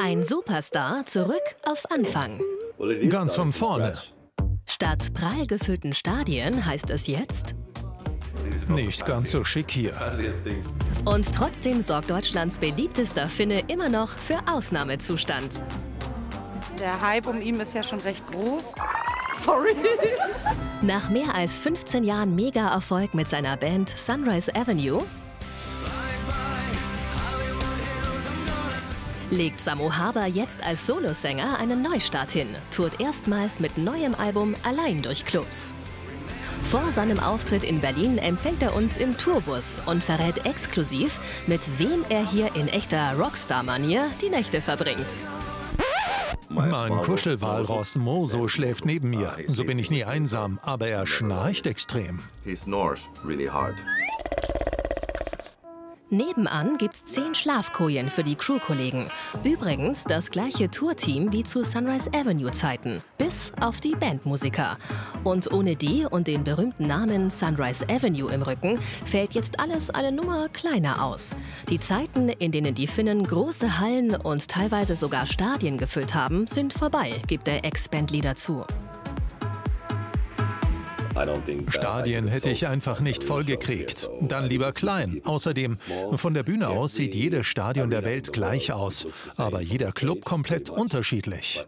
Ein Superstar zurück auf Anfang. Ganz von vorne. Statt prall gefüllten Stadien heißt es jetzt. Nicht ganz so schick hier. Und trotzdem sorgt Deutschlands beliebtester Finne immer noch für Ausnahmezustand. Der Hype um ihn ist ja schon recht groß. Sorry. Nach mehr als 15 Jahren Mega-Erfolg mit seiner Band Sunrise Avenue legt Samu Haber jetzt als Solosänger einen Neustart hin, tourt erstmals mit neuem Album allein durch Clubs. Vor seinem Auftritt in Berlin empfängt er uns im Tourbus und verrät exklusiv, mit wem er hier in echter Rockstar-Manier die Nächte verbringt. Mein Kuschelwalross Moso schläft neben mir. So bin ich nie einsam, aber er schnarcht extrem. He snores really hard. Nebenan gibt's zehn Schlafkojen für die Crewkollegen. Übrigens das gleiche Tourteam wie zu Sunrise Avenue Zeiten, bis auf die Bandmusiker. Und ohne die und den berühmten Namen Sunrise Avenue im Rücken fällt jetzt alles eine Nummer kleiner aus. Die Zeiten, in denen die Finnen große Hallen und teilweise sogar Stadien gefüllt haben, sind vorbei, gibt der Ex-Bandleader zu. Stadien hätte ich einfach nicht vollgekriegt. Dann lieber klein. Außerdem, von der Bühne aus sieht jedes Stadion der Welt gleich aus, aber jeder Club komplett unterschiedlich.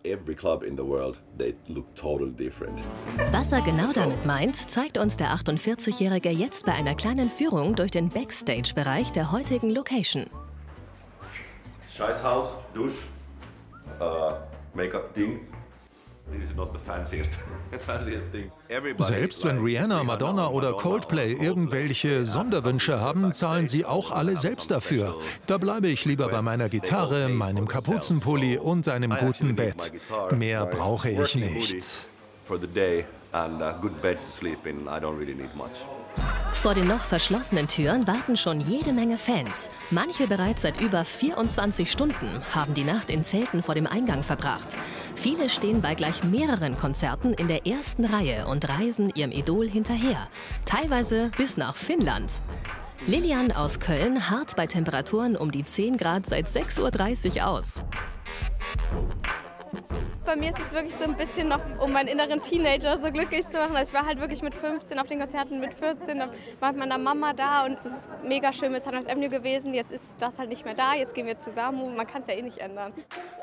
Was er genau damit meint, zeigt uns der 48-Jährige jetzt bei einer kleinen Führung durch den Backstage-Bereich der heutigen Location. Scheißhaus, Dusch, uh, Make-up-Ding. Selbst wenn Rihanna, Madonna oder Coldplay irgendwelche Sonderwünsche haben, zahlen sie auch alle selbst dafür. Da bleibe ich lieber bei meiner Gitarre, meinem Kapuzenpulli und einem guten Bett. Mehr brauche ich nicht. Vor den noch verschlossenen Türen warten schon jede Menge Fans. Manche bereits seit über 24 Stunden haben die Nacht in Zelten vor dem Eingang verbracht. Viele stehen bei gleich mehreren Konzerten in der ersten Reihe und reisen ihrem Idol hinterher. Teilweise bis nach Finnland. Lilian aus Köln harrt bei Temperaturen um die 10 Grad seit 6.30 Uhr aus. Bei mir ist es wirklich so ein bisschen noch, um meinen inneren Teenager so glücklich zu machen. Also ich war halt wirklich mit 15 auf den Konzerten, mit 14 dann war mit meiner Mama da und es ist mega schön mit Sunrise Avenue gewesen. Jetzt ist das halt nicht mehr da, jetzt gehen wir zu Samu. Man kann es ja eh nicht ändern.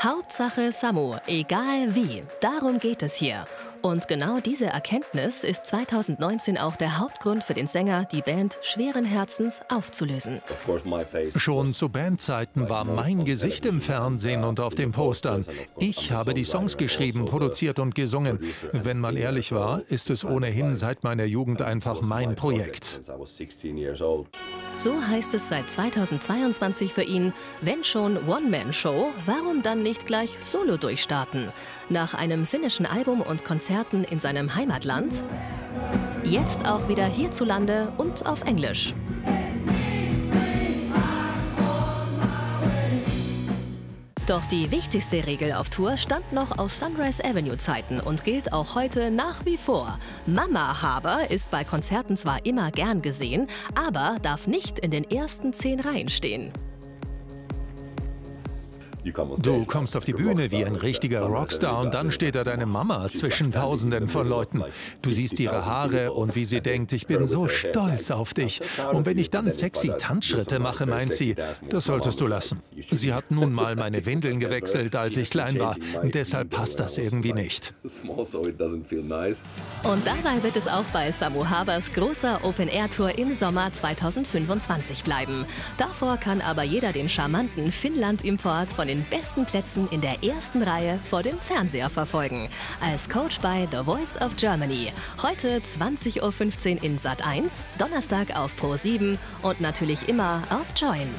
Hauptsache Samu, egal wie. Darum geht es hier. Und genau diese Erkenntnis ist 2019 auch der Hauptgrund für den Sänger, die Band schweren Herzens aufzulösen. Schon zu Bandzeiten war mein Gesicht im Fernsehen und auf den Postern. Ich habe die Songs geschrieben, produziert und gesungen. Wenn man ehrlich war, ist es ohnehin seit meiner Jugend einfach mein Projekt. So heißt es seit 2022 für ihn, wenn schon One-Man-Show, warum dann nicht gleich solo durchstarten? Nach einem finnischen Album und Konzerten in seinem Heimatland, jetzt auch wieder hierzulande und auf Englisch. Doch die wichtigste Regel auf Tour stammt noch aus Sunrise Avenue Zeiten und gilt auch heute nach wie vor. Mama Haber ist bei Konzerten zwar immer gern gesehen, aber darf nicht in den ersten zehn Reihen stehen. Du kommst auf die Bühne wie ein richtiger Rockstar und dann steht da deine Mama zwischen Tausenden von Leuten. Du siehst ihre Haare und wie sie denkt, ich bin so stolz auf dich. Und wenn ich dann sexy Tanzschritte mache, meint sie, das solltest du lassen. Sie hat nun mal meine Windeln gewechselt, als ich klein war. Deshalb passt das irgendwie nicht. Und dabei wird es auch bei Samu Habers großer Open-Air-Tour im Sommer 2025 bleiben. Davor kann aber jeder den charmanten Finnland-Import von den den besten Plätzen in der ersten Reihe vor dem Fernseher verfolgen. Als Coach bei The Voice of Germany. Heute 20.15 Uhr in Sat 1, Donnerstag auf Pro 7 und natürlich immer auf Join.